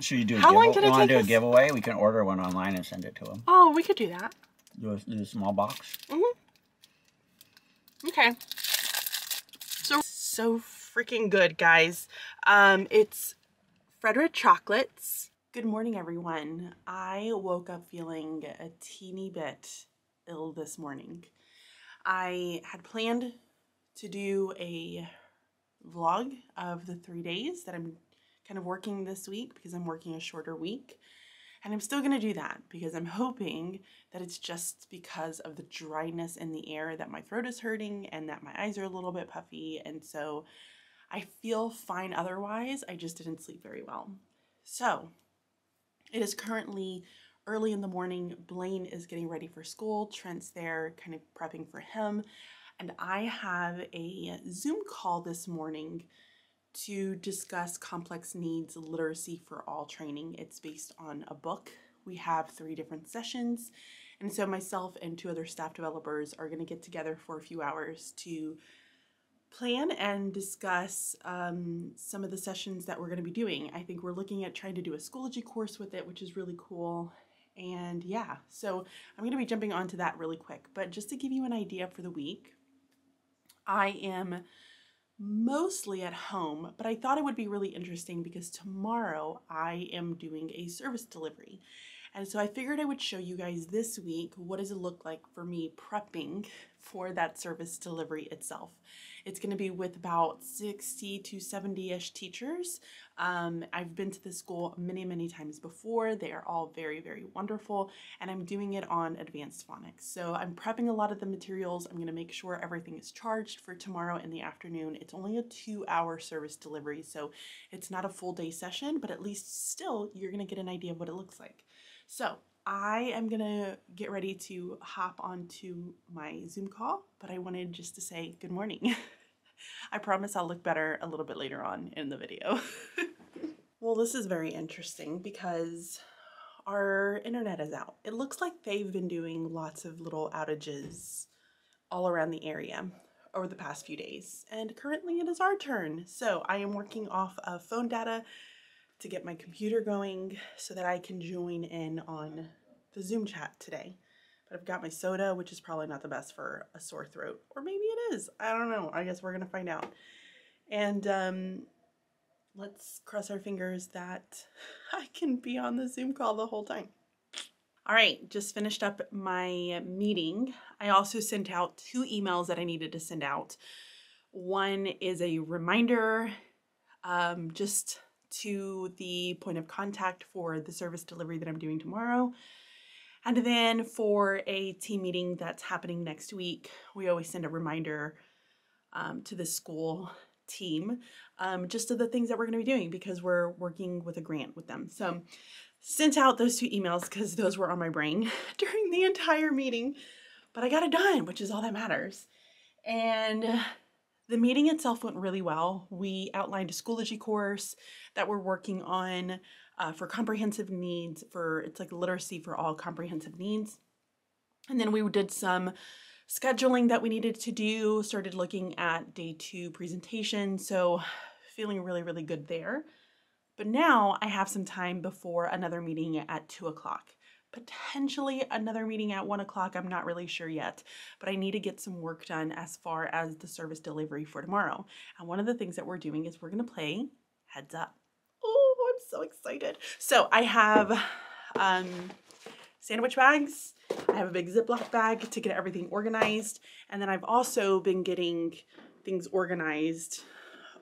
Should you do a How long give- did you it wanna take do a giveaway? We can order one online and send it to them. Oh, we could do that. Do a, do a small box. Mhm. Okay. So so freaking good, guys. Um, it's Frederic Chocolates. Good morning, everyone. I woke up feeling a teeny bit ill this morning. I had planned to do a vlog of the three days that I'm kind of working this week because I'm working a shorter week. And I'm still going to do that because I'm hoping that it's just because of the dryness in the air that my throat is hurting and that my eyes are a little bit puffy. And so I feel fine otherwise. I just didn't sleep very well. So it is currently early in the morning. Blaine is getting ready for school. Trent's there, kind of prepping for him. And I have a Zoom call this morning to discuss complex needs literacy for all training. It's based on a book. We have three different sessions. And so myself and two other staff developers are going to get together for a few hours to plan and discuss um, some of the sessions that we're going to be doing. I think we're looking at trying to do a Schoology course with it, which is really cool. And yeah, so I'm going to be jumping onto that really quick. But just to give you an idea for the week, I am mostly at home, but I thought it would be really interesting because tomorrow I am doing a service delivery. And so I figured I would show you guys this week what does it look like for me prepping for that service delivery itself. It's going to be with about 60 to 70-ish teachers. Um, I've been to this school many, many times before. They are all very, very wonderful, and I'm doing it on advanced phonics. So I'm prepping a lot of the materials. I'm going to make sure everything is charged for tomorrow in the afternoon. It's only a two-hour service delivery, so it's not a full day session, but at least still you're going to get an idea of what it looks like. So I am gonna get ready to hop onto my Zoom call, but I wanted just to say good morning. I promise I'll look better a little bit later on in the video. well, this is very interesting because our internet is out. It looks like they've been doing lots of little outages all around the area over the past few days, and currently it is our turn. So I am working off of phone data to get my computer going so that I can join in on the Zoom chat today. But I've got my soda, which is probably not the best for a sore throat. Or maybe it is. I don't know. I guess we're going to find out. And um, let's cross our fingers that I can be on the Zoom call the whole time. All right, just finished up my meeting. I also sent out two emails that I needed to send out. One is a reminder, um, just to the point of contact for the service delivery that I'm doing tomorrow. And then for a team meeting that's happening next week, we always send a reminder um, to the school team um, just of the things that we're going to be doing because we're working with a grant with them. So sent out those two emails because those were on my brain during the entire meeting, but I got it done, which is all that matters. And the meeting itself went really well. We outlined a Schoology course that we're working on uh, for comprehensive needs, for it's like literacy for all comprehensive needs. And then we did some scheduling that we needed to do, started looking at day two presentation. So feeling really, really good there. But now I have some time before another meeting at two o'clock potentially another meeting at one o'clock. I'm not really sure yet, but I need to get some work done as far as the service delivery for tomorrow. And one of the things that we're doing is we're going to play heads up. Oh, I'm so excited. So I have um, sandwich bags. I have a big Ziploc bag to get everything organized. And then I've also been getting things organized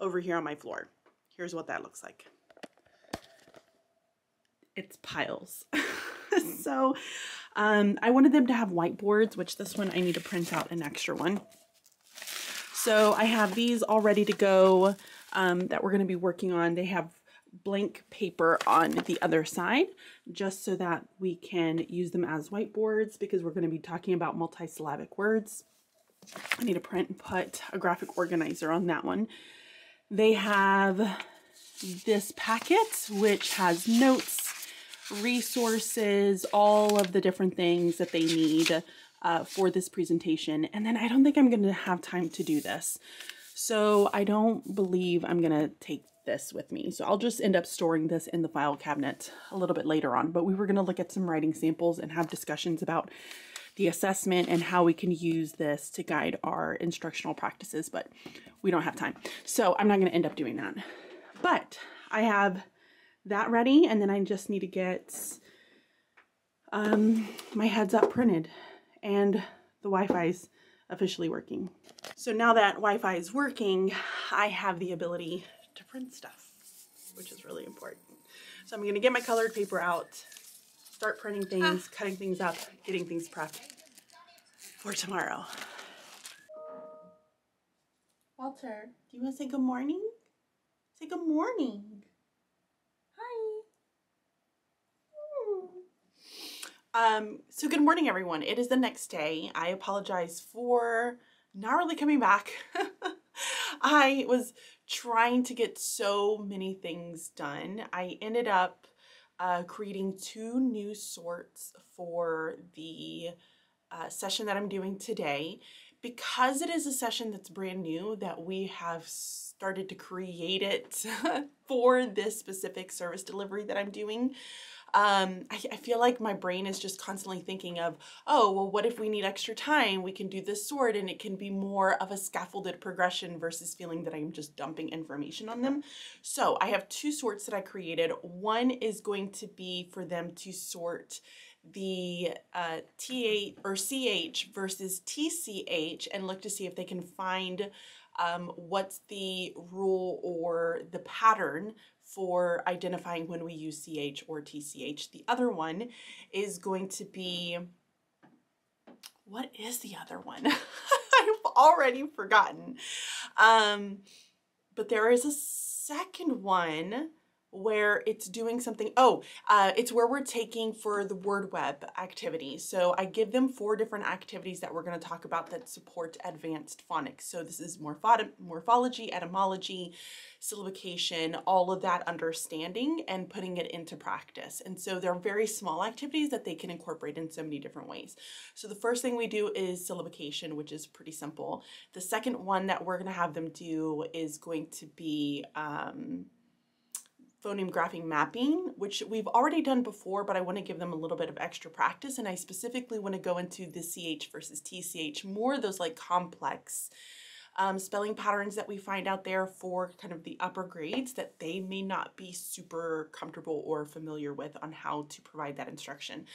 over here on my floor. Here's what that looks like. It's piles. so um, I wanted them to have whiteboards, which this one I need to print out an extra one. So I have these all ready to go um, that we're going to be working on. They have blank paper on the other side just so that we can use them as whiteboards because we're going to be talking about multisyllabic words. I need to print and put a graphic organizer on that one. They have this packet which has notes, resources, all of the different things that they need uh, for this presentation. And then I don't think I'm going to have time to do this. So I don't believe I'm going to take this with me. So I'll just end up storing this in the file cabinet a little bit later on. But we were going to look at some writing samples and have discussions about the assessment and how we can use this to guide our instructional practices, but we don't have time. So I'm not going to end up doing that. But I have that ready and then I just need to get um, my heads up printed and the Wi-Fi's officially working. So now that Wi-Fi is working, I have the ability to print stuff, which is really important. So I'm gonna get my colored paper out, start printing things, ah. cutting things up, getting things prepped for tomorrow. Walter, do you wanna say good morning? Say good morning. Um, so good morning, everyone. It is the next day. I apologize for not really coming back. I was trying to get so many things done. I ended up uh, creating two new sorts for the uh, session that I'm doing today. Because it is a session that's brand new, that we have started to create it for this specific service delivery that I'm doing, um, I, I, feel like my brain is just constantly thinking of, oh, well, what if we need extra time? We can do this sort and it can be more of a scaffolded progression versus feeling that I'm just dumping information on them. So I have two sorts that I created. One is going to be for them to sort the uh, T8 or CH versus TCH and look to see if they can find um, what's the rule or the pattern for identifying when we use CH or TCH. The other one is going to be, what is the other one? I've already forgotten. Um, but there is a second one where it's doing something. Oh, uh, it's where we're taking for the word web activities. So I give them four different activities that we're going to talk about that support advanced phonics. So this is morpho morphology, etymology, syllabication, all of that understanding and putting it into practice. And so they're very small activities that they can incorporate in so many different ways. So the first thing we do is syllabication, which is pretty simple. The second one that we're going to have them do is going to be um, phoneme grapheme mapping, which we've already done before, but I want to give them a little bit of extra practice. And I specifically want to go into the CH versus TCH, more those like complex um, spelling patterns that we find out there for kind of the upper grades that they may not be super comfortable or familiar with on how to provide that instruction.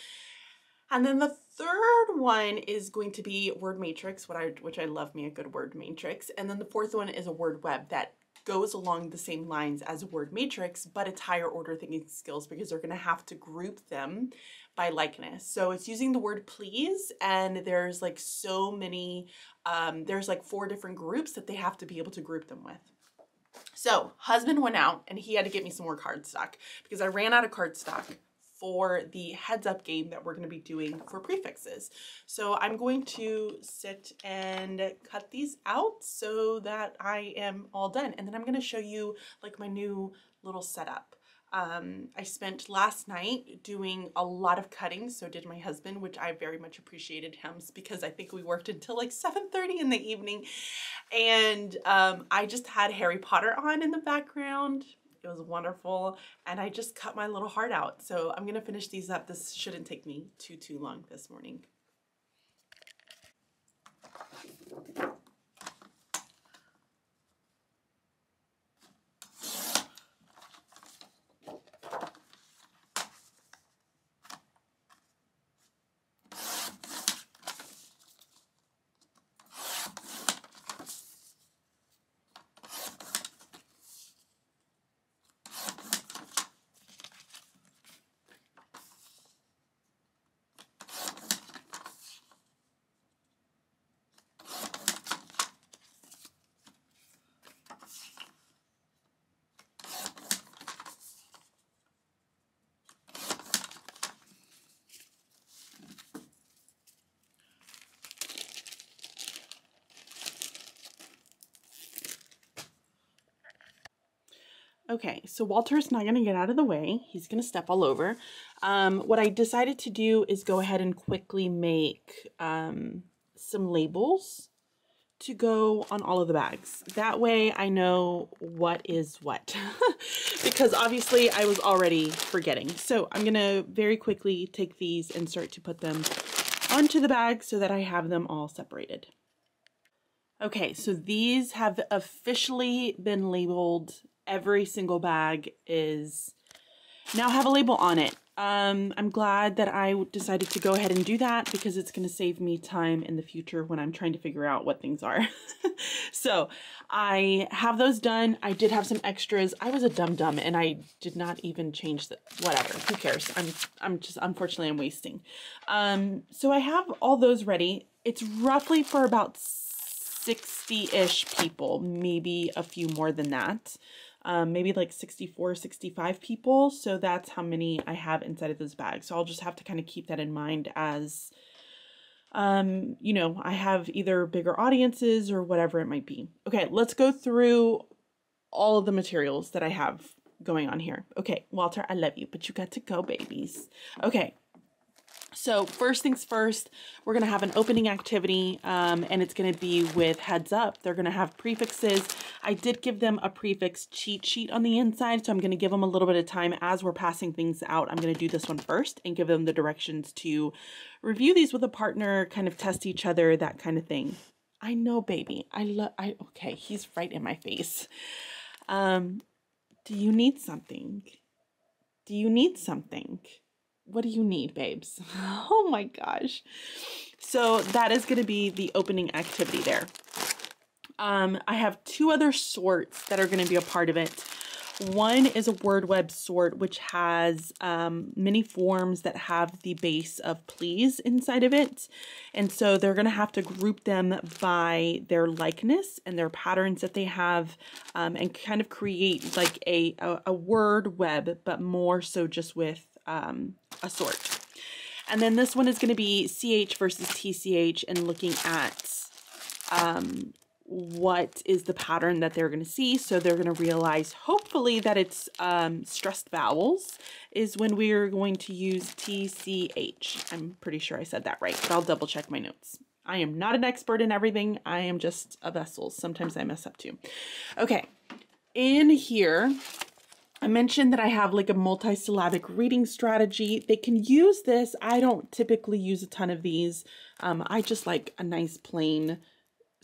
And then the third one is going to be word matrix, what I, which I love me a good word matrix. And then the fourth one is a word web that goes along the same lines as a word matrix, but it's higher order thinking skills because they're gonna have to group them by likeness. So it's using the word please and there's like so many, um, there's like four different groups that they have to be able to group them with. So husband went out and he had to get me some more cardstock because I ran out of cardstock for the heads up game that we're going to be doing for prefixes. So I'm going to sit and cut these out so that I am all done. And then I'm going to show you like my new little setup. Um, I spent last night doing a lot of cutting, so did my husband, which I very much appreciated him because I think we worked until like 7.30 in the evening. And um, I just had Harry Potter on in the background it was wonderful. And I just cut my little heart out. So I'm to finish these up. This shouldn't take me too, too long this morning. Okay, so Walter's not going to get out of the way. He's going to step all over. Um, what I decided to do is go ahead and quickly make um, some labels to go on all of the bags. That way I know what is what. because obviously I was already forgetting. So I'm going to very quickly take these and start to put them onto the bag so that I have them all separated. Okay, so these have officially been labeled. Every single bag is now have a label on it. Um, I'm glad that I decided to go ahead and do that because it's going to save me time in the future when I'm trying to figure out what things are. so I have those done. I did have some extras. I was a dumb dumb and I did not even change the whatever. Who cares? I'm I'm just unfortunately I'm wasting. Um, so I have all those ready. It's roughly for about 60-ish people, maybe a few more than that um, maybe like 64, 65 people. So that's how many I have inside of this bag. So I'll just have to kind of keep that in mind as, um, you know, I have either bigger audiences or whatever it might be. Okay, let's go through all of the materials that I have going on here. Okay, Walter, I love you, but you got to go, babies. Okay, so first things first, we're going to have an opening activity um, and it's going to be with heads up. They're going to have prefixes. I did give them a prefix cheat sheet on the inside, so I'm going to give them a little bit of time as we're passing things out. I'm going to do this one first and give them the directions to review these with a partner, kind of test each other, that kind of thing. I know, baby. I love, I, okay, he's right in my face. Um, do you need something? Do you need something? What do you need, babes? Oh my gosh. So that is going to be the opening activity there. Um, I have two other sorts that are going to be a part of it. One is a word web sort, which has um, many forms that have the base of please inside of it. And so they're going to have to group them by their likeness and their patterns that they have um, and kind of create like a, a, a word web, but more so just with um, a sort. And then this one is going to be CH versus TCH and looking at um, what is the pattern that they're going to see. So they're going to realize, hopefully, that it's um, stressed vowels is when we're going to use TCH. I'm pretty sure I said that right, but I'll double check my notes. I am not an expert in everything. I am just a vessel. Sometimes I mess up too. Okay, in here, I mentioned that I have like a multi-syllabic reading strategy. They can use this. I don't typically use a ton of these. Um, I just like a nice plain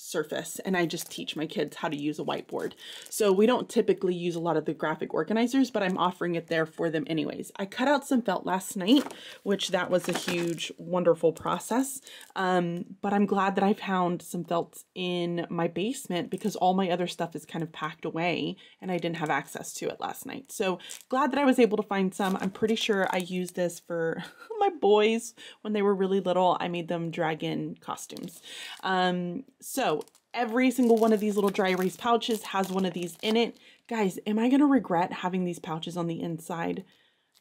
surface and I just teach my kids how to use a whiteboard. So we don't typically use a lot of the graphic organizers, but I'm offering it there for them anyways. I cut out some felt last night, which that was a huge, wonderful process. Um, but I'm glad that I found some felt in my basement because all my other stuff is kind of packed away and I didn't have access to it last night. So glad that I was able to find some. I'm pretty sure I used this for my boys when they were really little. I made them dragon costumes. Um, so every single one of these little dry erase pouches has one of these in it. Guys, am I going to regret having these pouches on the inside?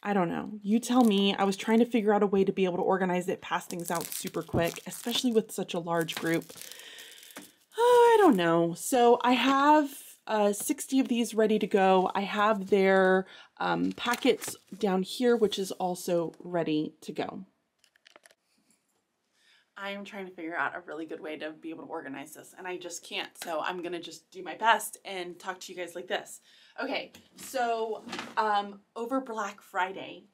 I don't know. You tell me. I was trying to figure out a way to be able to organize it, pass things out super quick, especially with such a large group. Oh, I don't know. So I have uh, 60 of these ready to go. I have their um, packets down here, which is also ready to go. I am trying to figure out a really good way to be able to organize this and I just can't. So I'm going to just do my best and talk to you guys like this. Okay, so um, over Black Friday,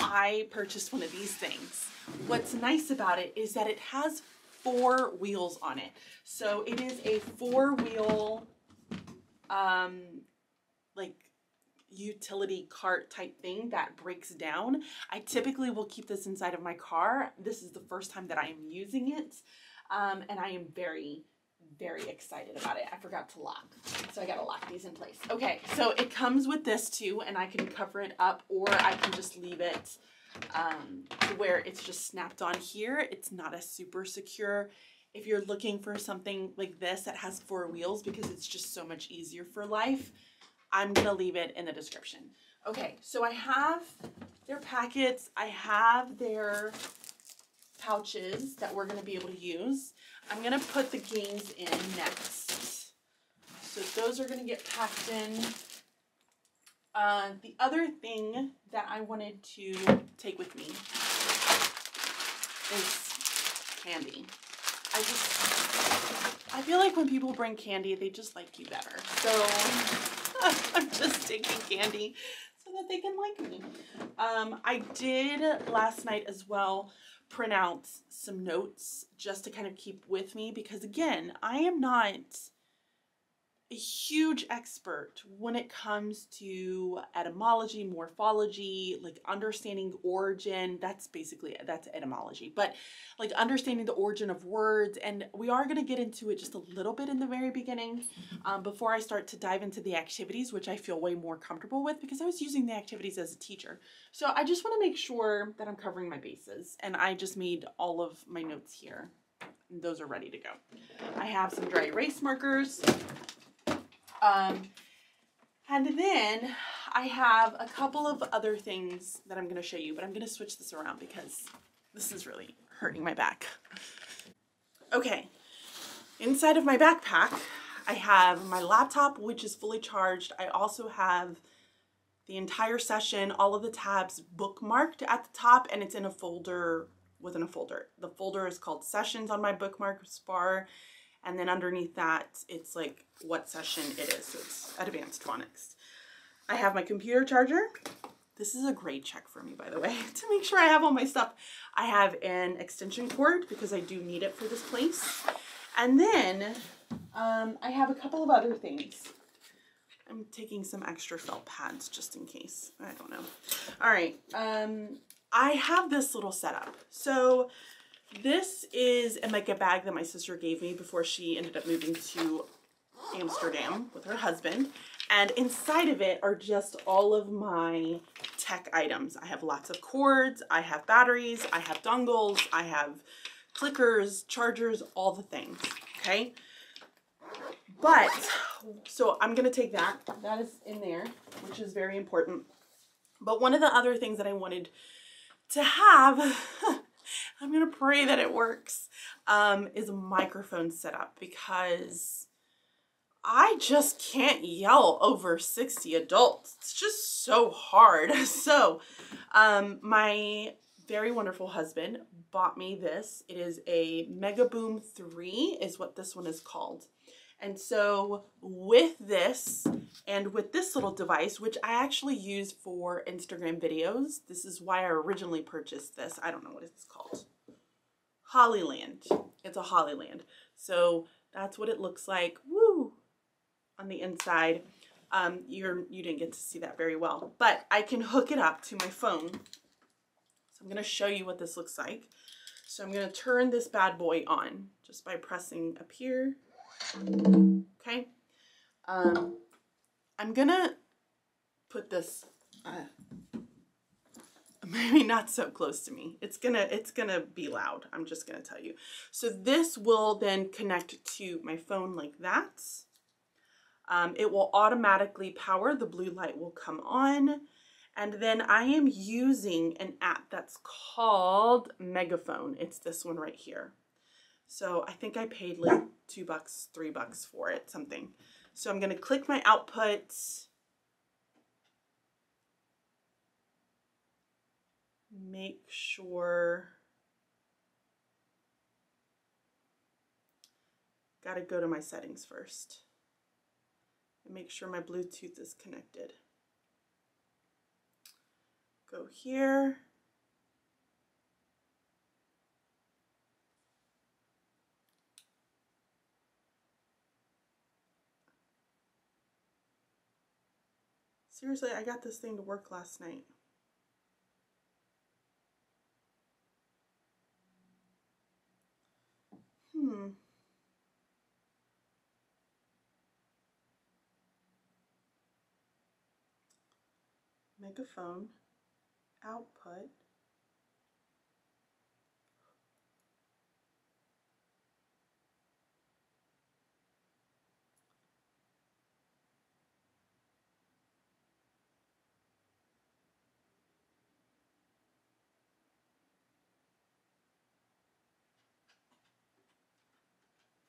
I purchased one of these things. What's nice about it is that it has four wheels on it. So it is a four wheel, um, like utility cart type thing that breaks down. I typically will keep this inside of my car. This is the first time that I am using it. Um, and I am very, very excited about it. I forgot to lock, so I gotta lock these in place. Okay, so it comes with this too, and I can cover it up or I can just leave it um, where it's just snapped on here. It's not a super secure if you're looking for something like this that has four wheels because it's just so much easier for life. I'm going to leave it in the description. Okay, so I have their packets. I have their pouches that we're going to be able to use. I'm going to put the games in next. So those are going to get packed in. Uh, the other thing that I wanted to take with me is candy. I just, I feel like when people bring candy, they just like you better. So I'm just taking candy so that they can like me. Um, I did last night as well print out some notes just to kind of keep with me because again, I am not a huge expert when it comes to etymology, morphology, like understanding origin. That's basically that's etymology, but like understanding the origin of words. And we are going to get into it just a little bit in the very beginning um, before I start to dive into the activities, which I feel way more comfortable with because I was using the activities as a teacher. So I just want to make sure that I'm covering my bases, and I just made all of my notes here. And those are ready to go. I have some dry erase markers. Um, and then I have a couple of other things that I'm going to show you, but I'm going to switch this around because this is really hurting my back. Okay, inside of my backpack, I have my laptop, which is fully charged. I also have the entire session, all of the tabs bookmarked at the top, and it's in a folder within a folder. The folder is called Sessions on my bookmarks bar, and then underneath that, it's like what session it is. So it's Advanced Phonics. I have my computer charger. This is a great check for me, by the way, to make sure I have all my stuff. I have an extension cord because I do need it for this place. And then um, I have a couple of other things. I'm taking some extra felt pads just in case. I don't know. All right. Um, I have this little setup. So this is a mega bag that my sister gave me before she ended up moving to Amsterdam with her husband. And inside of it are just all of my tech items. I have lots of cords, I have batteries, I have dongles, I have clickers, chargers, all the things, okay? But, so I'm gonna take that, that is in there, which is very important. But one of the other things that I wanted to have I'm gonna pray that it works, um, is a microphone setup because I just can't yell over 60 adults. It's just so hard. So, um, my very wonderful husband bought me this. It is a Mega Boom 3 is what this one is called. And so with this and with this little device, which I actually use for Instagram videos, this is why I originally purchased this. I don't know what it's called. Hollyland. It's a Hollyland. So that's what it looks like. Woo! On the inside. Um, you're, you didn't get to see that very well, but I can hook it up to my phone. So I'm going to show you what this looks like. So I'm going to turn this bad boy on just by pressing up here Okay. Um, I'm gonna put this uh, maybe not so close to me. It's gonna it's gonna be loud. I'm just gonna tell you. So this will then connect to my phone like that. Um, it will automatically power. The blue light will come on. And then I am using an app that's called Megaphone. It's this one right here. So I think I paid like two bucks, three bucks for it, something. So I'm gonna click my outputs. Make sure, gotta go to my settings first. And make sure my Bluetooth is connected. Go here. Seriously, I got this thing to work last night. Hmm. Megaphone, output.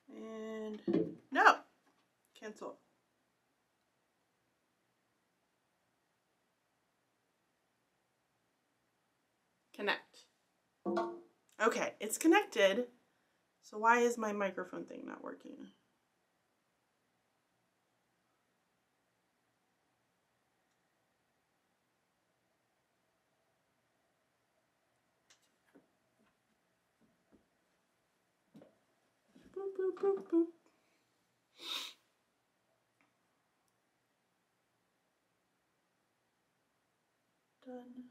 And no, cancel. Connect. Okay, it's connected. So why is my microphone thing not working? Boop, boop, boop, boop. Done.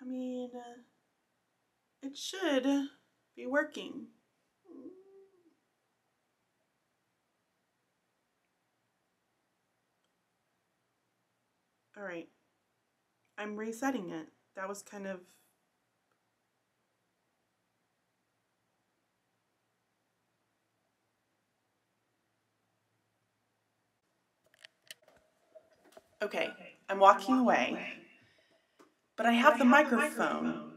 I mean, uh, it should be working. All right. I'm resetting it. That was kind of Okay, I'm walking away, but I have the microphone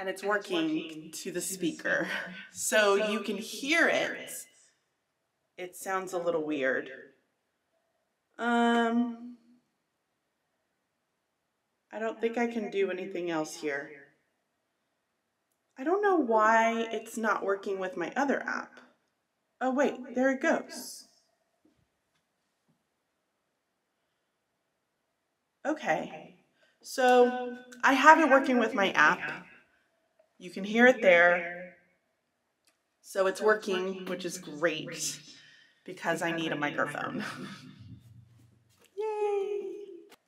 and it's working to the speaker. So you can hear it. It sounds a little weird. Um, I don't think I can do anything else here. I don't know why it's not working with my other app. Oh wait, there it goes. Okay, so I have it working with my app. You can hear it there. So it's working, which is great because I need a microphone. Yay!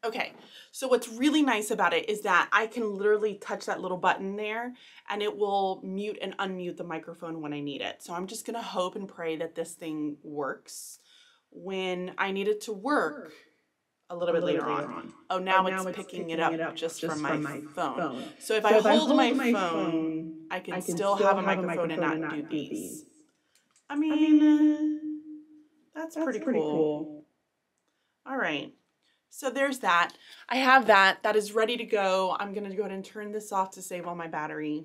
Okay, so what's really nice about it is that I can literally touch that little button there and it will mute and unmute the microphone when I need it. So I'm just gonna hope and pray that this thing works when I need it to work a little, bit, later, on. Oh, now, oh, it's, now it's picking, it up, just, from, my, my phone. So if, I, hold my, my phone, I can, still, have, a microphone, and not, do these. I mean, I uh, uh, that's, that's, pretty, cool. All right. So there's that. I have that. That is ready to go. I'm going to go ahead and turn this off to save all my battery.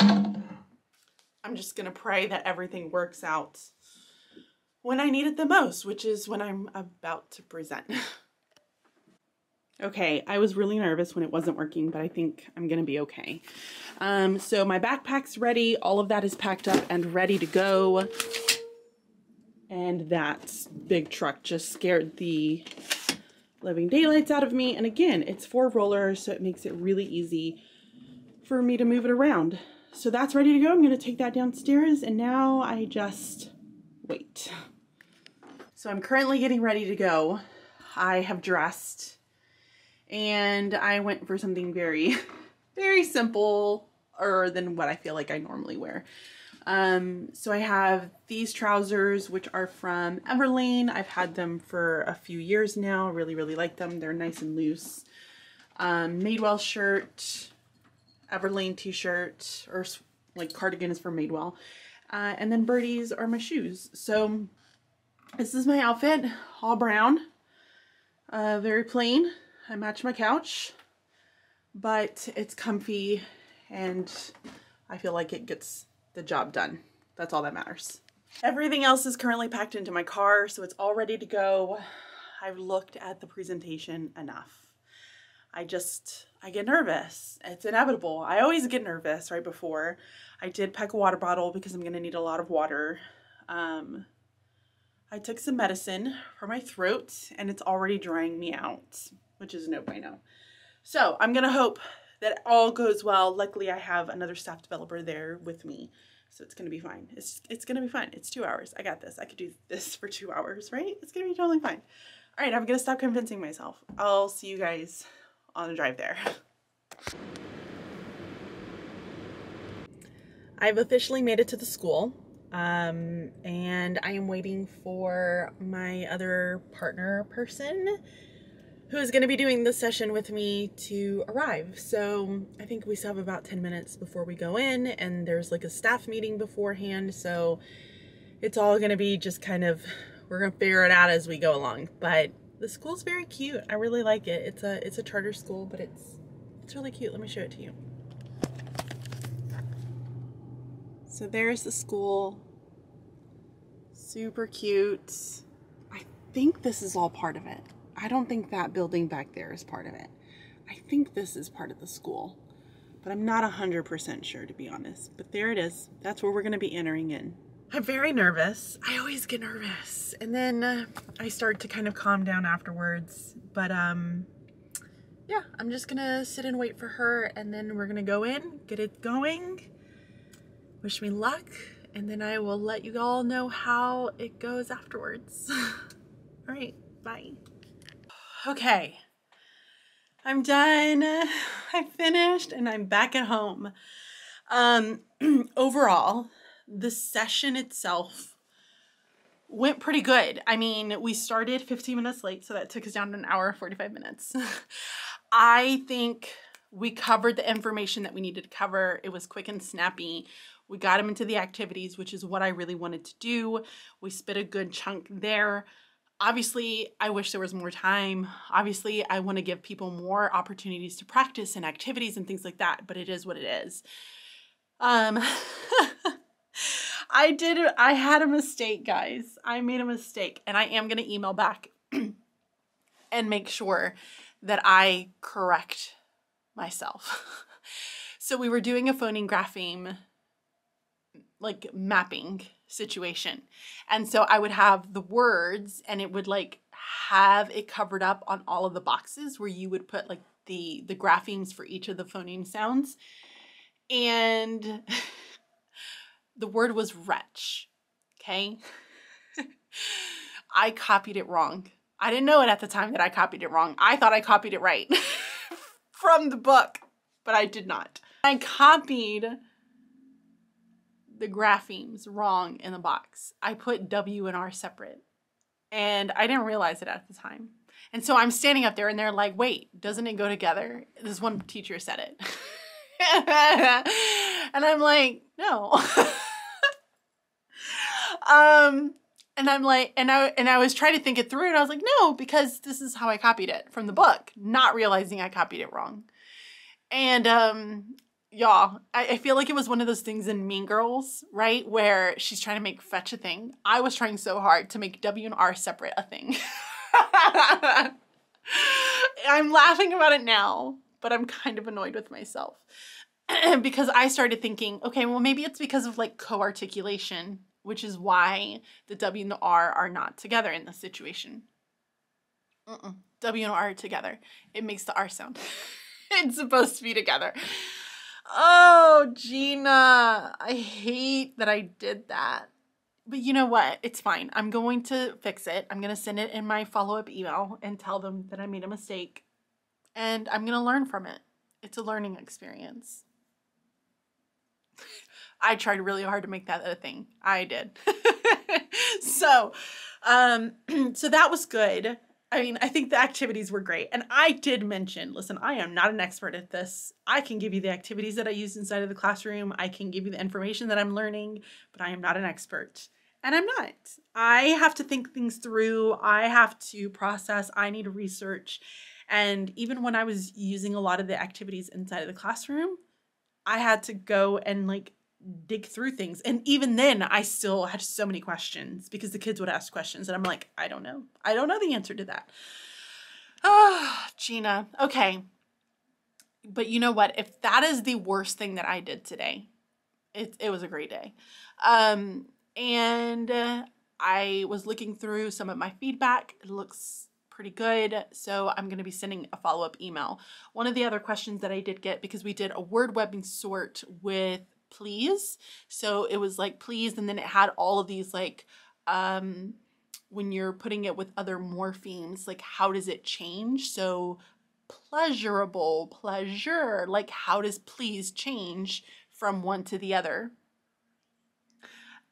I'm just going to pray that everything works out when I need it the most, which is when I'm about to present. okay, I was really nervous when it wasn't working, but I think I'm gonna be okay. Um, so my backpack's ready, all of that is packed up and ready to go. And that big truck just scared the living daylights out of me. And again, it's four rollers, so it makes it really easy for me to move it around. So that's ready to go. I'm gonna take that downstairs and now I just wait. So I'm currently getting ready to go. I have dressed and I went for something very, very simple or than what I feel like I normally wear. Um, so I have these trousers, which are from Everlane. I've had them for a few years now. Really, really like them. They're nice and loose. Um, Madewell shirt, Everlane t-shirt, or like cardigan is from Madewell. Uh, and then birdies are my shoes. So this is my outfit, all brown, uh, very plain. I match my couch, but it's comfy and I feel like it gets the job done. That's all that matters. Everything else is currently packed into my car, so it's all ready to go. I've looked at the presentation enough. I just, I get nervous. It's inevitable. I always get nervous right before. I did pack a water bottle because I'm gonna need a lot of water. Um, I took some medicine for my throat and it's already drying me out, which is no bueno. So I'm gonna hope that all goes well. Luckily I have another staff developer there with me. So it's gonna be fine. It's, it's gonna be fine. It's two hours. I got this. I could do this for two hours, right? It's gonna be totally fine. All right, I'm gonna stop convincing myself. I'll see you guys on the drive there. I've officially made it to the school. Um, and I am waiting for my other partner person who is going to be doing this session with me to arrive. So I think we still have about 10 minutes before we go in and there's like a staff meeting beforehand. So it's all going to be just kind of, we're going to figure it out as we go along. But the school's very cute. I really like it. It's a, it's a charter school, but it's, it's really cute. Let me show it to you. So there's the school. Super cute. I think this is all part of it. I don't think that building back there is part of it. I think this is part of the school, but I'm not 100% sure to be honest. But there it is. That's where we're going to be entering in. I'm very nervous. I always get nervous. And then uh, I start to kind of calm down afterwards. But um, yeah, I'm just going to sit and wait for her and then we're going to go in, get it going. Wish me luck. And then I will let you all know how it goes afterwards. all right, bye. Okay, I'm done. I finished and I'm back at home. Um, overall, the session itself went pretty good. I mean, we started 15 minutes late, so that took us down to an hour 45 minutes. I think we covered the information that we needed to cover. It was quick and snappy. We got them into the activities, which is what I really wanted to do. We spit a good chunk there. Obviously, I wish there was more time. Obviously, I want to give people more opportunities to practice and activities and things like that, but it is what it is. Um I did I had a mistake, guys. I made a mistake and I am going to email back and make sure that I correct myself. so we were doing a phoneme grapheme like mapping situation. And so I would have the words and it would like have it covered up on all of the boxes where you would put like the the graphemes for each of the phoneme sounds. And the word was wretch. Okay? I copied it wrong. I didn't know it at the time that I copied it wrong. I thought I copied it right from the book, but I did not. I copied the graphemes wrong in the box. I put W and R separate, and I didn't realize it at the time. And so I'm standing up there, and they're like, wait, doesn't it go together? This one teacher said it. and I'm like, no. um, and I'm like, and I and I was trying to think it through, and I was like, no, because this is how I copied it from the book, not realizing I copied it wrong. And um, y'all, I, I feel like it was one of those things in Mean Girls, right, where she's trying to make fetch a thing. I was trying so hard to make W and R separate a thing. I'm laughing about it now, but I'm kind of annoyed with myself because I started thinking, okay, well, maybe it's because of like co articulation which is why the W and the R are not together in this situation. Mm-mm. W and R together. It makes the R sound. it's supposed to be together. Oh, Gina, I hate that I did that. But you know what? It's fine. I'm going to fix it. I'm going to send it in my follow up email and tell them that I made a mistake. And I'm going to learn from it. It's a learning experience. I tried really hard to make that a thing. I did. so, um, so that was good. I mean, I think the activities were great. And I did mention, listen, I am not an expert at this. I can give you the activities that I use inside of the classroom. I can give you the information that I'm learning, but I am not an expert. And I'm not. I have to think things through. I have to process. I need to research. And even when I was using a lot of the activities inside of the classroom, I had to go and like dig through things. And even then, I still had so many questions because the kids would ask questions, and I'm like, I don't know. I don't know the answer to that. Oh, Gina. Okay. But you know what? If that is the worst thing that I did today, it, it was a great day. Um, and uh, I was looking through some of my feedback. It looks pretty good. So I'm going to be sending a follow up email. One of the other questions that I did get because we did a word webbing sort with please. So it was like please, and then it had all of these like um when you're putting it with other morphemes, like how does it change? So pleasurable, pleasure, like how does please change from one to the other?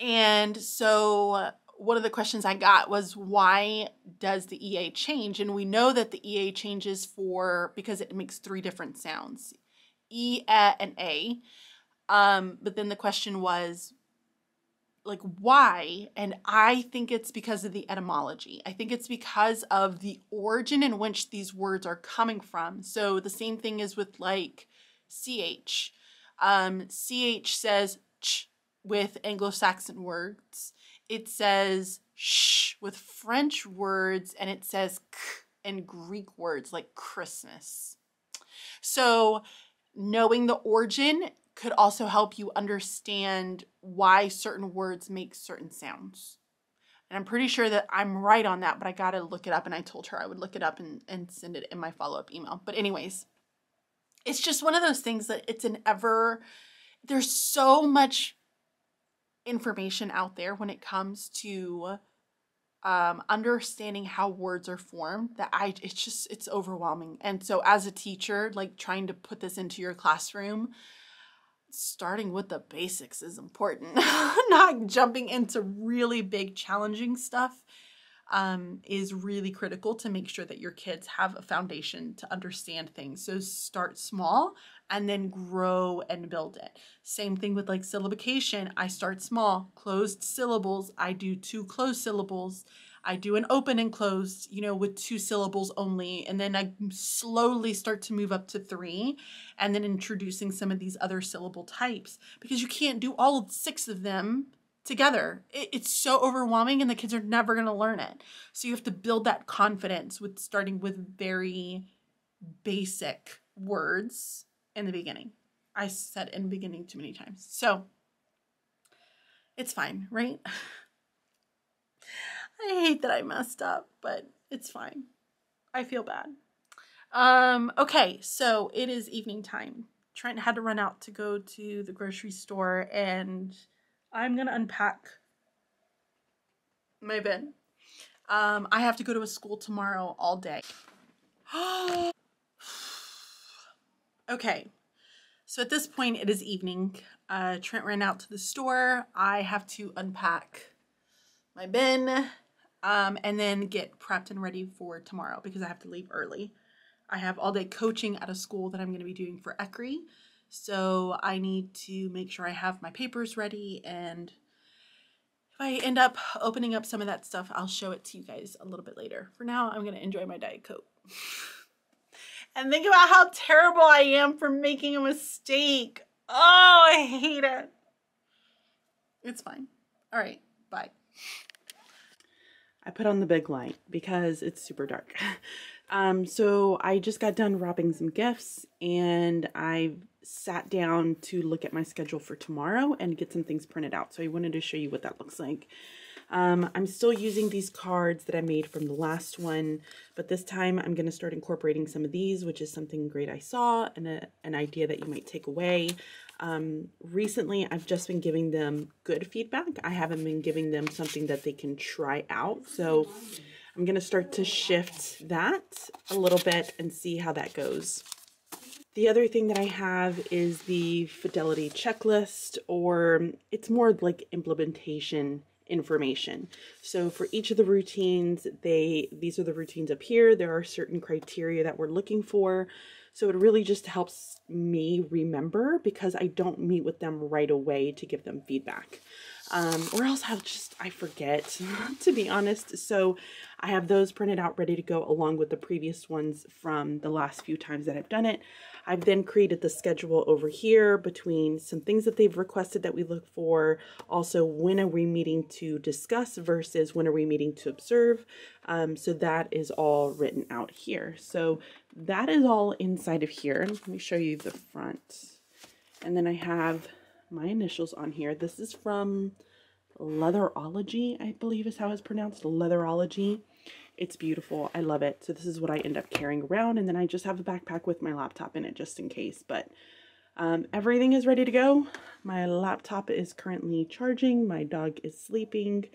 And so one of the questions I got was why does the EA change? And we know that the EA changes for because it makes three different sounds. E, E, and A. Um, but then the question was, like, why? And I think it's because of the etymology. I think it's because of the origin in which these words are coming from. So the same thing is with like CH. Um, CH says ch with Anglo Saxon words, it says sh with French words and it says k in Greek words like Christmas. So, knowing the origin could also help you understand why certain words make certain sounds. And I'm pretty sure that I'm right on that, but I got to look it up. And I told her I would look it up and, and send it in my follow up email. But, anyways, it's just one of those things that it's an ever, there's so much information out there when it comes to um, understanding how words are formed that I it's just it's overwhelming. And so as a teacher, like trying to put this into your classroom, starting with the basics is important. Not jumping into really big challenging stuff um, is really critical to make sure that your kids have a foundation to understand things. So start small and then grow and build it. Same thing with like syllabication. I start small, closed syllables. I do two closed syllables. I do an open and closed, you know, with two syllables only. And then I slowly start to move up to three and then introducing some of these other syllable types because you can't do all six of them together. It, it's so overwhelming and the kids are never going to learn it. So you have to build that confidence with starting with very basic words in the beginning. I said in beginning too many times. So it's fine, right? I hate that I messed up, but it's fine. I feel bad. Um, okay, so it is evening time. Trent had to run out to go to the grocery store and I'm gonna unpack my bin. Um, I have to go to a school tomorrow all day. okay, so at this point it is evening. Uh, Trent ran out to the store. I have to unpack my bin um, and then get prepped and ready for tomorrow because I have to leave early. I have all day coaching at a school that I'm going to be doing for ECRI. So I need to make sure I have my papers ready and if I end up opening up some of that stuff, I'll show it to you guys a little bit later. For now, I'm going to enjoy my Diet Coke. and think about how terrible I am for making a mistake. Oh, I hate it. It's fine. All right, bye. I put on the big light because it's super dark. Um, so I just got done wrapping some gifts and I sat down to look at my schedule for tomorrow and get some things printed out. So I wanted to show you what that looks like. Um, I'm still using these cards that I made from the last one, but this time I'm going to start incorporating some of these, which is something great I saw and a, an idea that you might take away. Um, recently, I've just been giving them good feedback. I haven't been giving them something that they can try out. So I'm going to start to shift that a little bit and see how that goes. The other thing that I have is the fidelity checklist, or it's more like implementation information. So for each of the routines, they these are the routines up here. There are certain criteria that we're looking for. So it really just helps me remember because I don't meet with them right away to give them feedback um, or else I'll just, I forget, to be honest. So I have those printed out ready to go along with the previous ones from the last few times that I've done it. I've then created the schedule over here between some things that they've requested that we look for. Also, when are we meeting to discuss versus when are we meeting to observe. Um, so that is all written out here. So that is all inside of here. Let me show you the front. And then I have my initials on here. This is from Leatherology, I believe is how it's pronounced. Leatherology. It's beautiful. I love it. So this is what I end up carrying around. And then I just have a backpack with my laptop in it just in case. But um, everything is ready to go. My laptop is currently charging. My dog is sleeping.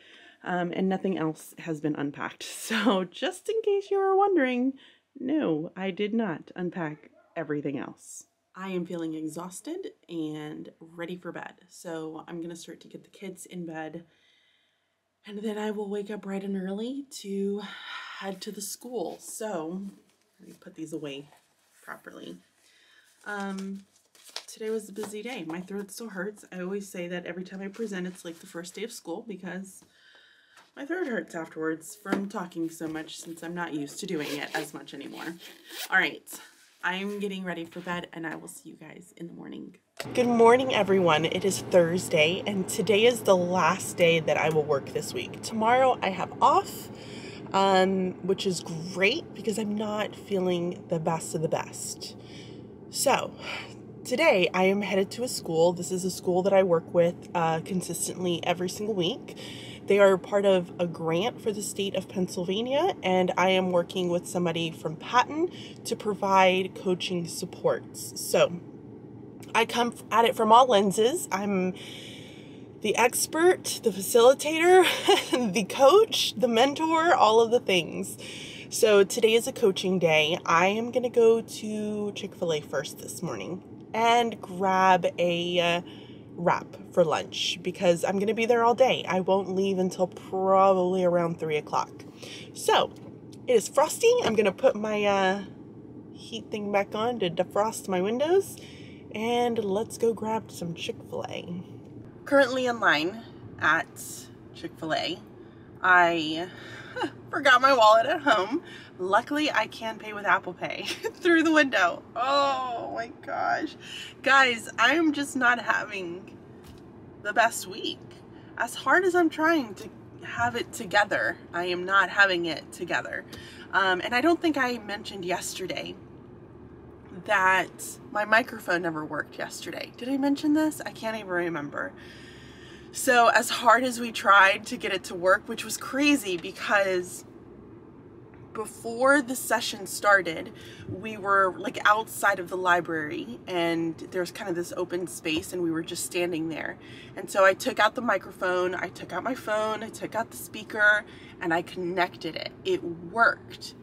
Um, and nothing else has been unpacked. So just in case you were wondering, no, I did not unpack everything else. I am feeling exhausted and ready for bed. So I'm going to start to get the kids in bed. And then I will wake up bright and early to head to the school. So let me put these away properly. Um, today was a busy day. My throat still hurts. I always say that every time I present, it's like the first day of school because my throat hurts afterwards from talking so much since I'm not used to doing it as much anymore. All right, I'm getting ready for bed and I will see you guys in the morning. Good morning, everyone. It is Thursday and today is the last day that I will work this week. Tomorrow I have off, um, which is great because I'm not feeling the best of the best. So, today I am headed to a school. This is a school that I work with uh, consistently every single week. They are part of a grant for the state of Pennsylvania, and I am working with somebody from PaTTAN to provide coaching supports. So I come at it from all lenses. I'm the expert, the facilitator, the coach, the mentor, all of the things. So today is a coaching day. I am going to go to Chick fil A first this morning and grab a. Uh, wrap for lunch because I'm going to be there all day. I won't leave until probably around 3 o'clock. So, it is frosty. I'm going to put my uh, heat thing back on to defrost my windows. And let's go grab some Chick fil A. Currently in line at Chick fil A. I forgot my wallet at home. Luckily, I can pay with Apple Pay through the window. Oh my gosh. Guys, I'm just not having the best week. As hard as I'm trying to have it together, I am not having it together. Um, and I don't think I mentioned yesterday that my microphone never worked yesterday. Did I mention this? I can't even remember. So as hard as we tried to get it to work, which was crazy because before the session started, we were like outside of the library and there's kind of this open space and we were just standing there. And so I took out the microphone, I took out my phone, I took out the speaker and I connected it. It worked.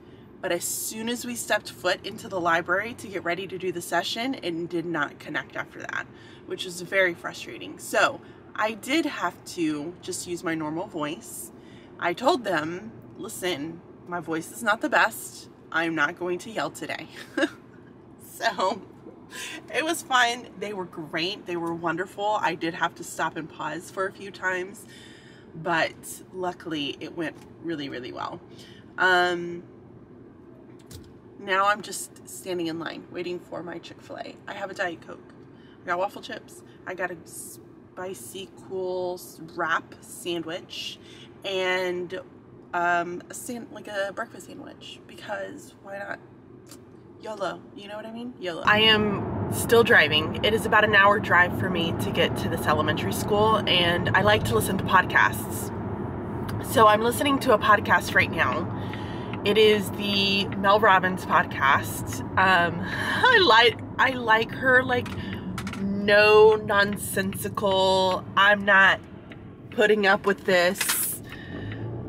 But as soon as we stepped foot into the library to get ready to do the session, it did not connect after that, which was very frustrating. So I did have to just use my normal voice. I told them, listen, my voice is not the best. I'm not going to yell today. so it was fine. They were great. They were wonderful. I did have to stop and pause for a few times, but luckily it went really, really well. Um, now I'm just standing in line waiting for my Chick-fil-A. I have a Diet Coke. I got waffle chips. I got a spicy cool wrap sandwich and um, a sand, like a breakfast sandwich because why not? YOLO, you know what I mean? YOLO. I am still driving. It is about an hour drive for me to get to this elementary school and I like to listen to podcasts. So I'm listening to a podcast right now. It is the Mel Robbins podcast. Um, I like I like her like no nonsensical. I'm not putting up with this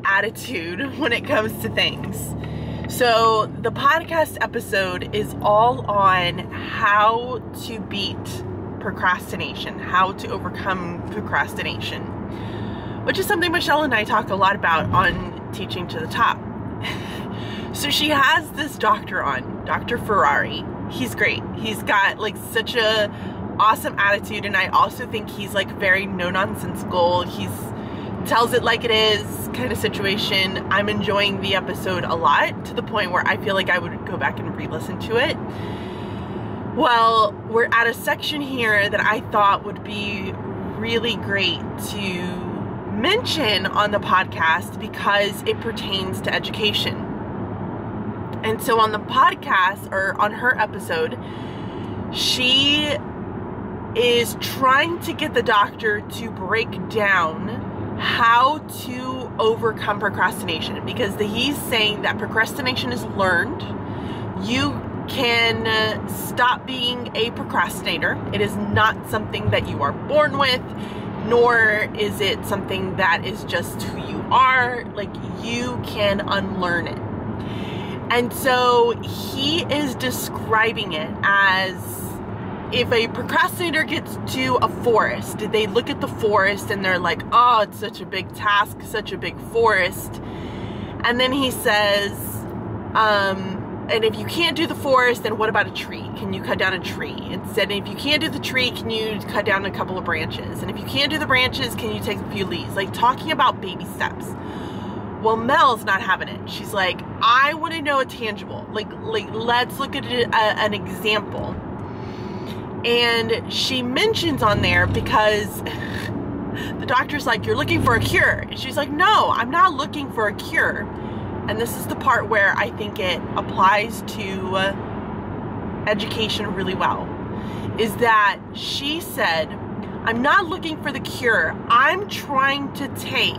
attitude when it comes to things. So, the podcast episode is all on how to beat procrastination, how to overcome procrastination, which is something Michelle and I talk a lot about on Teaching on the Double. so, she has this doctor on, Dr. Ferrari. He's great. He's got like such a awesome attitude, and I also think he's like very no-nonsense nonsensical. He's tells it like it is kind of situation. I'm enjoying the episode a lot to the point where I feel like I would go back and re-listen to it. Well, we're at a section here that I thought would be really great to mention on the podcast because it pertains to education. And so on the podcast or on her episode, she is trying to get the doctor to break down how to overcome procrastination because the, he's saying that procrastination is learned. You can uh, stop being a procrastinator. It is not something that you are born with, nor is it something that is just who you are. Like you can unlearn it. And so he is describing it as if a procrastinator gets to a forest, they look at the forest and they're like, oh, it's such a big task, such a big forest. And then he says, um, and if you can't do the forest, then what about a tree? Can you cut down a tree? Instead, if you can't do the tree, can you cut down a couple of branches? And if you can't do the branches, can you take a few leaves? Like talking about baby steps. Well, Mel's not having it. She's like, I want to know a tangible. Like, like let's look at a, an example. And she mentions on there because the doctor's like, You're looking for a cure. And she's like, No, I'm not looking for a cure. And this is the part where I think it applies to uh, education really well. Is that she said, I'm not looking for the cure. I'm trying to take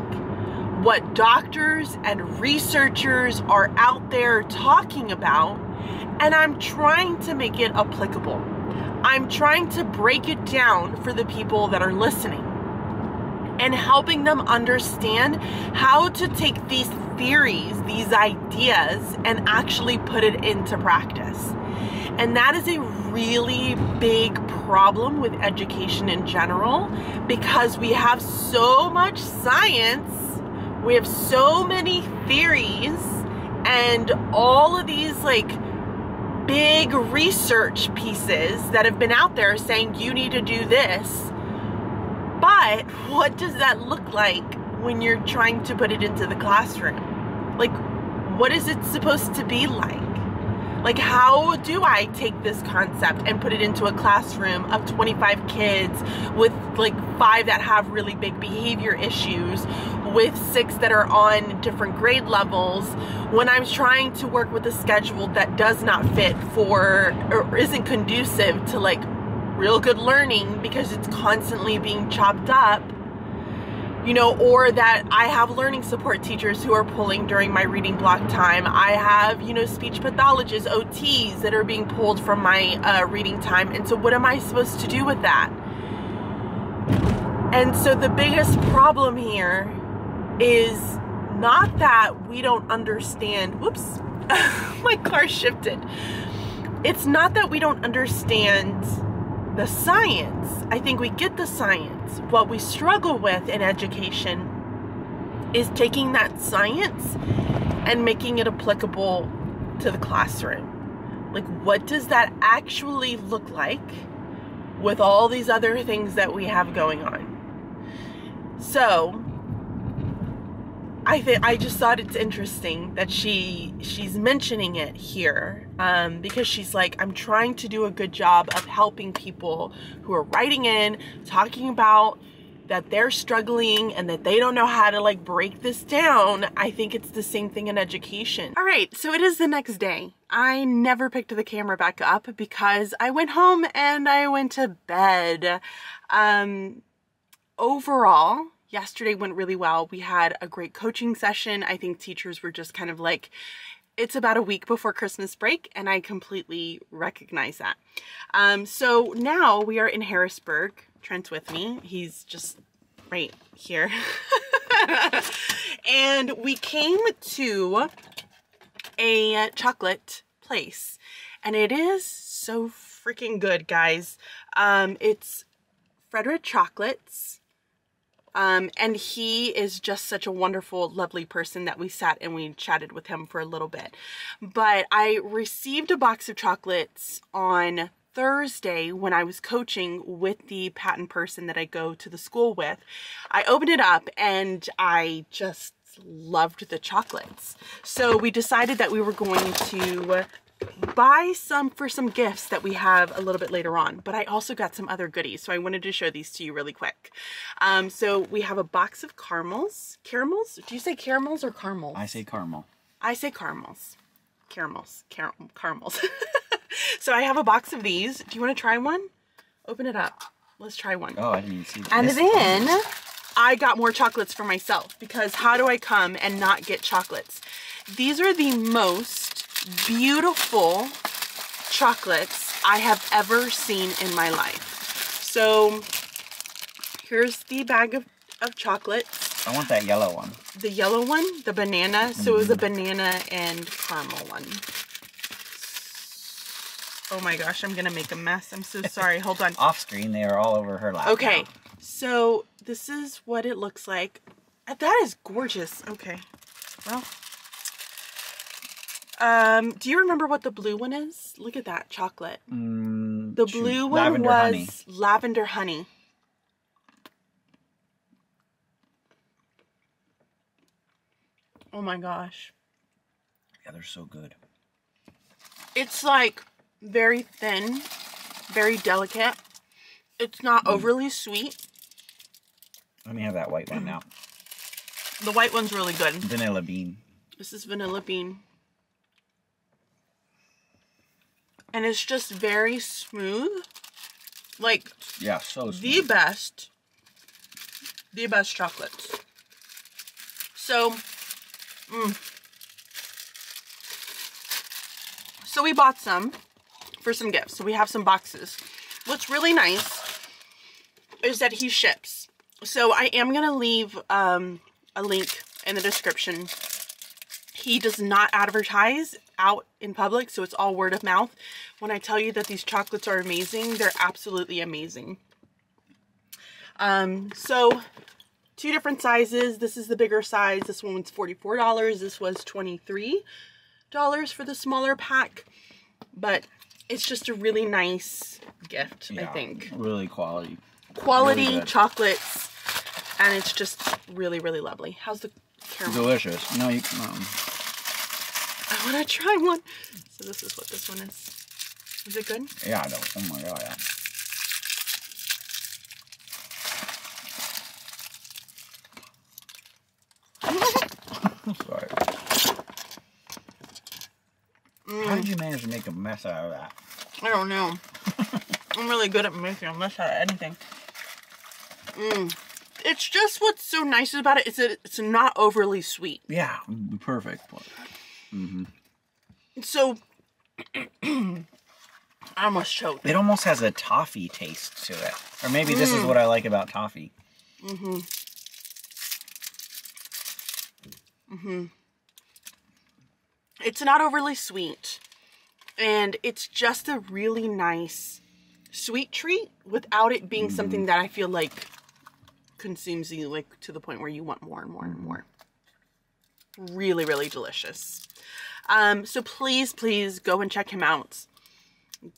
what doctors and researchers are out there talking about and I'm trying to make it applicable. I'm trying to break it down for the people that are listening and helping them understand how to take these theories, these ideas, and actually put it into practice. And that is a really big problem with education in general because we have so much science, we have so many theories, and all of these like big research pieces that have been out there saying you need to do this. But what does that look like when you're trying to put it into the classroom? Like, what is it supposed to be like? Like, how do I take this concept and put it into a classroom of 25 kids with like five that have really big behavior issues, with six that are on different grade levels, when I'm trying to work with a schedule that does not fit for or isn't conducive to like real good learning because it's constantly being chopped up? you know, or that I have learning support teachers who are pulling during my reading block time. I have, you know, speech pathologists, OTs that are being pulled from my uh, reading time. And so, what am I supposed to do with that? And so, the biggest problem here is not that we don't understand, whoops, my car shifted. It's not that we don't understand the science. I think we get the science. What we struggle with in education is taking that science and making it applicable to the classroom. Like, what does that actually look like with all these other things that we have going on? So, I think I just thought it's interesting that she she's mentioning it here um, because she's like I'm trying to do a good job of helping people who are writing in talking about that they're struggling and that they don't know how to like break this down. I think it's the same thing in education. All right, so it is the next day. I never picked the camera back up because I went home and I went to bed. Um, overall, yesterday went really well. We had a great coaching session. I think teachers were just kind of like, it's about a week before Christmas break, and I completely recognize that. Um, so now we are in Harrisburg. Trent's with me. He's just right here. and we came to a chocolate place, and it is so freaking good, guys. Um, it's Frederic Chocolates um, and he is just such a wonderful, lovely person that we sat and we chatted with him for a little bit. But I received a box of chocolates on Thursday when I was coaching with the PaTTAN person that I go to the school with. I opened it up and I just loved the chocolates. So we decided that we were going to buy some for some gifts that we have a little bit later on. But I also got some other goodies, so I wanted to show these to you really quick. Um, so we have a box of caramels. Caramels? Do you say caramels or caramels? I say caramel. I say caramels. Caramels. Car caramels. so I have a box of these. Do you want to try one? Open it up. Let's try one. Oh, I didn't even see that. And then I got more chocolates for myself because how do I come and not get chocolates? These are the most beautiful chocolates I have ever seen in my life. So here's the bag of, of chocolates. I want that yellow one. The yellow one, the banana. So mm -hmm. it was a mm-hmm. banana and caramel one. Oh my gosh, I'm gonna make a mess. I'm so sorry. Hold on. Off screen, they are all over her lap. Okay, now. so this is what it looks like. That is gorgeous. Okay, well, um, do you remember what the blue one is? Look at that chocolate. Mm, the blue one lavender was honey. lavender honey. Oh my gosh. Yeah, they're so good. It's like very thin, very delicate. It's not Mm. overly sweet. Let me have that white one now. The white one's really good. Vanilla bean. This is vanilla bean. And it's just very smooth. Like Yeah, so the best. The best chocolates. So, mm. so we bought some for some gifts. So we have some boxes. What's really nice is that he ships. So I am gonna leave um, a link in the description. He does not advertise out in public, so it's all word of mouth. When I tell you that these chocolates are amazing, they're absolutely amazing. Um, so two different sizes. This is the bigger size. This one was $44. This was $23 for the smaller pack. But it's just a really nice gift, I think. Really quality. Quality really chocolates, and it's just really, really lovely. How's the caramel? Delicious. No, you um, I want to try one. So this is what this one is. Is it good? Yeah, I know. Oh my god, yeah. Sorry. How did you manage to make a mess out of that? I don't know. I'm really good at making a mess out of anything. Mm. It's just what's so nice about it is that it's not overly sweet. Yeah, perfect. So I almost choked. It almost has a toffee taste to it. Or maybe this is what I like about toffee. Mhm. Mhm. It's not overly sweet. And it's just a really nice sweet treat without it being something that I feel like consumes you like to the point where you want more and more and more. Really, really delicious. Um, so please, please go and check him out.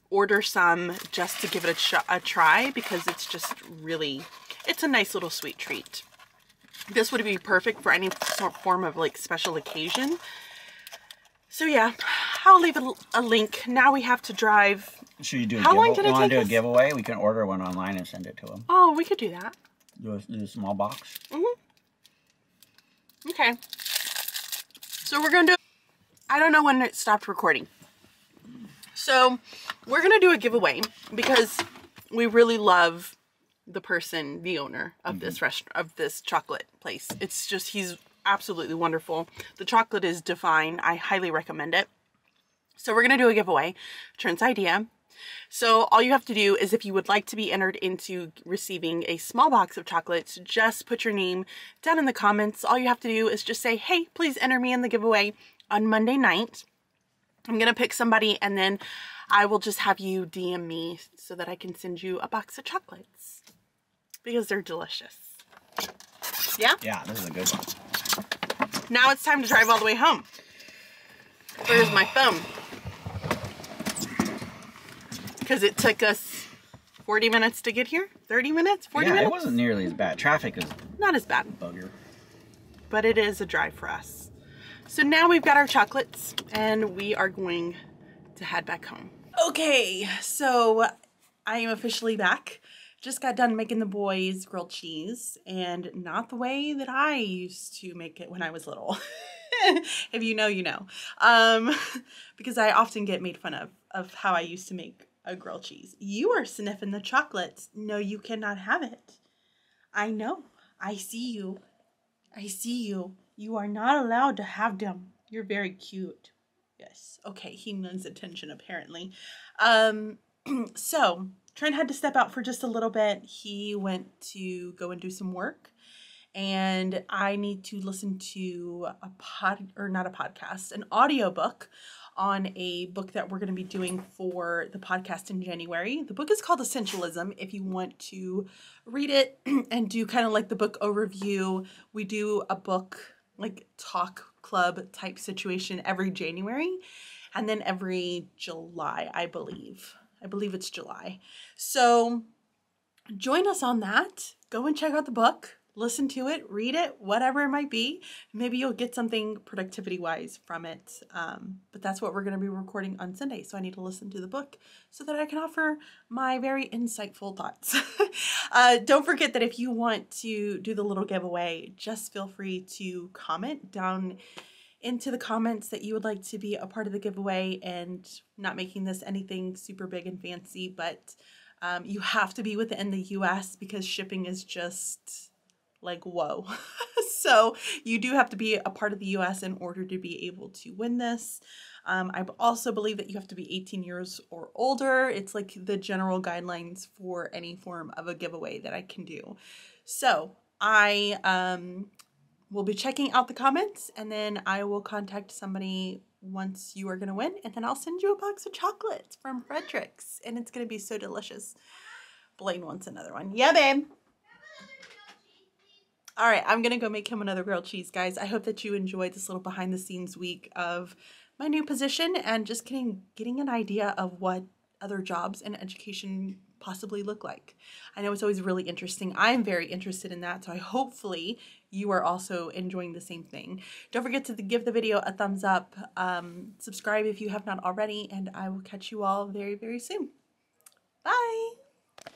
Order some just to give it a, a try because it's just really, it's a nice little sweet treat. This would be perfect for any form of like special occasion. So yeah, I'll leave a, a link. Now we have to drive. Should you do a How long giveaway? did it Want take to do a giveaway? We can order one online and send it to them. Oh, we could do that. Do a, do a small box. Mhm. Okay. So we're going to do, I don't know when it stopped recording. So we're going to do a giveaway because we really love the person, the owner of this mm-hmm. restaurant, of this chocolate place. It's just, he's absolutely wonderful. The chocolate is divine. I highly recommend it. So we're going to do a giveaway. Trent's idea. So all you have to do is if you would like to be entered into receiving a small box of chocolates, just put your name down in the comments. All you have to do is just say, hey, please enter me in the giveaway on Monday night. I'm going to pick somebody and then I will just have you DM me so that I can send you a box of chocolates because they're delicious. Yeah? Yeah, this is a good one. Now it's time to drive all the way home. Where's my phone? Because it took us 40 minutes to get here? 30 minutes? 40 yeah, minutes? it wasn't nearly as bad. Traffic is Not as bad, bugger. but it is a drive for us. So now we've got our chocolates and we are going to head back home. Okay, so I am officially back. Just got done making the boys grilled cheese and not the way that I used to make it when I was little. if you know, you know. Um, because I often get made fun of of how I used to make a grilled cheese. You are sniffing the chocolates. No, you cannot have it. I know. I see you. I see you. You are not allowed to have them. You're very cute. Yes. Okay, he needs attention apparently. Um so Trent had to step out for just a little bit. He went to go and do some work. And I need to listen to a pod or not a podcast, an audiobook on a book that we're going to be doing for the podcast in January. The book is called Essentialism. If you want to read it and do kind of like the book overview, we do a book like talk club type situation every January and then every July, I believe. I believe it's July. So join us on that. Go and check out the book. Listen to it, read it, whatever it might be. Maybe you'll get something productivity wise from it. Um, but that's what we're going to be recording on Sunday. So I need to listen to the book so that I can offer my very insightful thoughts. uh, don't forget that if you want to do the little giveaway, just feel free to comment down into the comments that you would like to be a part of the giveaway and not making this anything super big and fancy, but um, you have to be within the US because shipping is just like whoa. So you do have to be a part of the us in order to be able to win this. Um, i also believe that you have to be 18 years or older. It's like the general guidelines for any form of a giveaway that i can do. So i um, will be checking out the comments and then i will contact somebody once you are going to win and then i'll send you a box of chocolates from Frederic's and it's going to be so delicious. Blaine wants another one. Yeah babe all right, I'm to go make him another grilled cheese, guys. I hope that you enjoyed this little behind the scenes week of my new position and just getting getting an idea of what other jobs and education possibly look like. I know it's always really interesting. I'm very interested in that, so I hopefully you are also enjoying the same thing. Don't forget to give the video a thumbs up, um, subscribe if you have not already, and I will catch you all very, very soon. Bye!